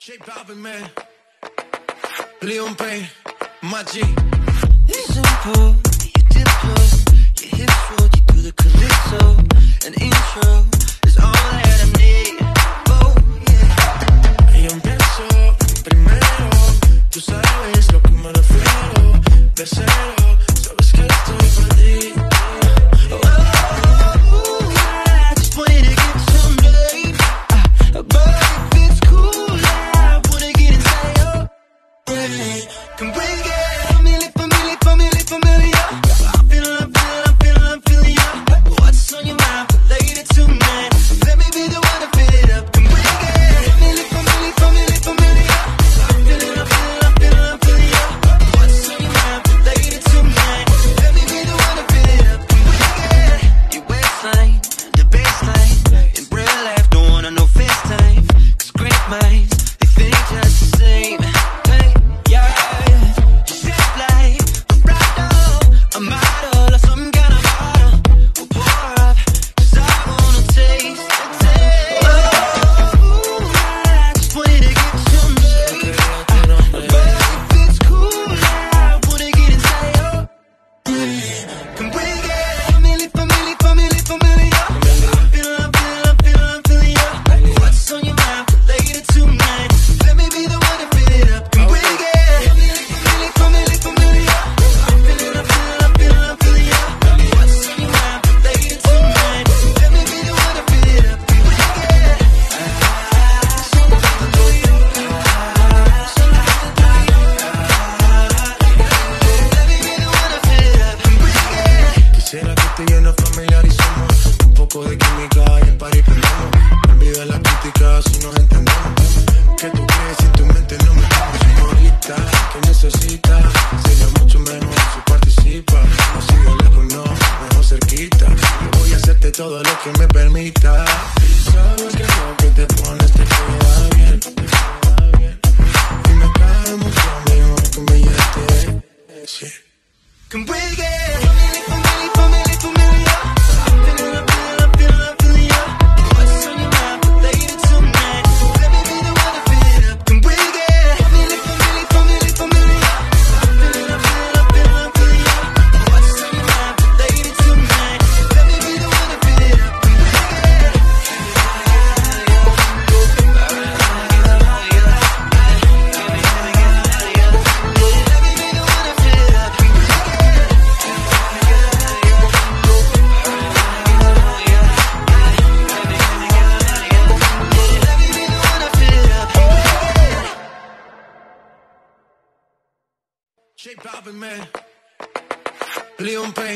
J Balvin, man. Liam Payne, my G. Simple, you dip close, your hips roll, you do the calypso. An intro is all that I need. Oh, yeah. Y yo empiezo primero. Tú sabes lo que me refiero. De minds they think just the same. Yeah, shape like a bridal, a model or some kind of model. Pour up, 'cause I wanna taste, taste. Oh, I just to get name. But if it's cool, I wanna get inside your Olvida la crítica si nos entendemos. Que tú crees si tu mente no me señorita? Que necesitas? Sería mucho menos si participa. No sigo lejos, no, mejor cerquita. Yo voy a hacerte todo lo que me permita. Y sabes que lo que te pones te queda bien. Y me cae mucho mejor que un billete. Can we get J Balvin, man. Liam Payne.